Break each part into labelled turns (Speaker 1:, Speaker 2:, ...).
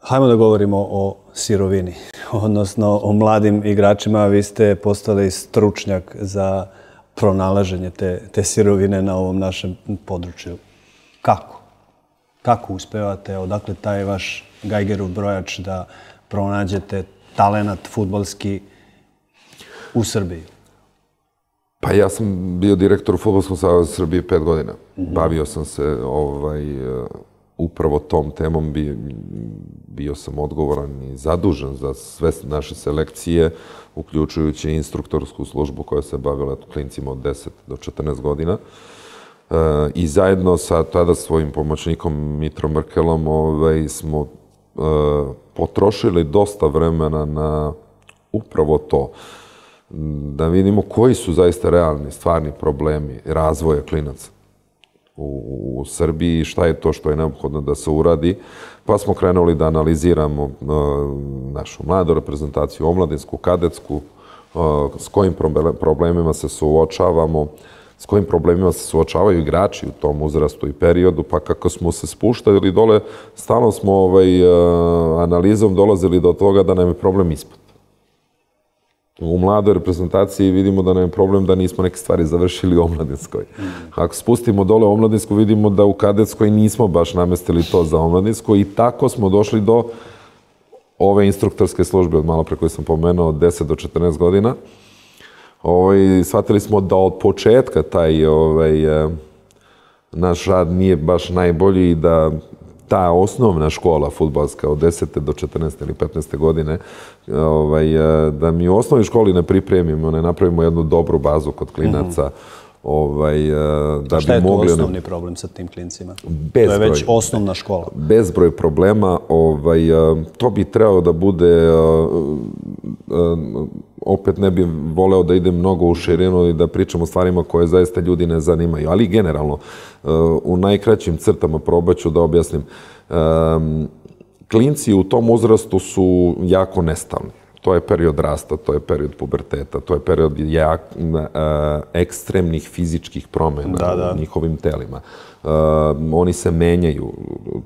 Speaker 1: hajmo da govorimo o sirovini, odnosno o mladim igračima. Vi ste postali stručnjak za pronalaženje te, te sirovine na ovom našem području. Kako? Kako uspevate? Odakle taj vaš Geigerov brojač da pronađete talenat futbalski u Srbiji?
Speaker 2: Pa ja sam bio direktor u Futbolskom savjezu Srbije pet godina. Mm -hmm. Bavio sam se ovaj, upravo tom temom. Bio, bio sam odgovoran i zadužen za sve naše selekcije, uključujući instruktorsku službu koja se bavila klincima od 10 do 14 godina. E, I zajedno sa tada svojim pomoćnikom Mitrom Mrkelom ovaj, smo e, potrošili dosta vremena na upravo to da vidimo koji su zaista realni, stvarni problemi razvoja klinaca u, u Srbiji, šta je to što je neophodno da se uradi, pa smo krenuli da analiziramo uh, našu mladu reprezentaciju, omladinsku, kadetsku, uh, s kojim problemima se suočavamo, s kojim problemima se suočavaju igrači u tom uzrastu i periodu, pa kako smo se spuštali dole, stalno smo ovaj, uh, analizom dolazili do toga da nam je problem ispod u mladoj reprezentaciji vidimo da nam je problem da nismo neke stvari završili u omladinskoj. Ako spustimo dole omladinsku, vidimo da u kadetskoj nismo baš namestili to za omladinsku i tako smo došli do ove instruktorske službe od malo pre koje sam pomenuo, od 10 do 14 godina. Ovaj, shvatili smo da od početka taj ovaj, eh, naš rad nije baš najbolji i da ta osnovna škola futbalska od 10. do 14. ili 15. godine, ovaj, e, da mi u osnovnoj školi ne pripremimo, ne napravimo jednu dobru bazu kod klinaca, mm -hmm. Ovaj,
Speaker 1: e, da Šta bi je tu mogli osnovni problem sa tim klincima? Bezbroj, to je već osnovna škola.
Speaker 2: Bezbroj problema. Ovaj, e, to bi trebalo da bude opet ne bih voleo da idem mnogo u širinu i da pričam o stvarima koje zaista ljudi ne zanimaju, ali generalno, u najkraćim crtama probaću da objasnim. Klinci u tom uzrastu su jako nestalni. To je period rasta, to je period puberteta, to je period jak, ekstremnih fizičkih promena da, da. u njihovim telima. oni se menjaju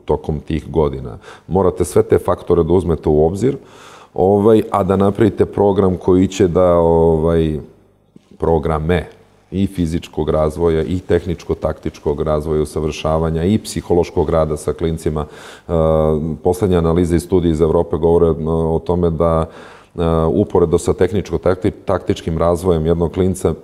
Speaker 2: tokom tih godina. Morate sve te faktore da uzmete u obzir, ovaj, a da napravite program koji će da ovaj, programe i fizičkog razvoja i tehničko-taktičkog razvoja usavršavanja i psihološkog rada sa klincima. E, poslednje analize i studije iz Evrope govore o tome da uporedo sa tehničko-taktičkim razvojem jednog klinca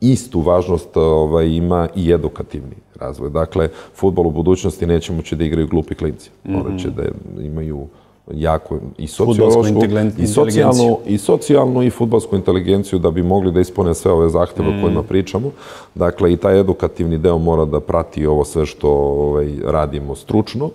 Speaker 2: istu važnost ovaj, ima i edukativni razvoj. Dakle, futbol u budućnosti neće moći da igraju glupi klinci. Morat će da imaju jako i sociološku, i socijalnu, i socijalnu i futbolsku inteligenciju da bi mogli da ispune sve ove zahteve mm. o kojima pričamo. Dakle, i taj edukativni deo mora da prati ovo sve što ovaj, radimo stručno.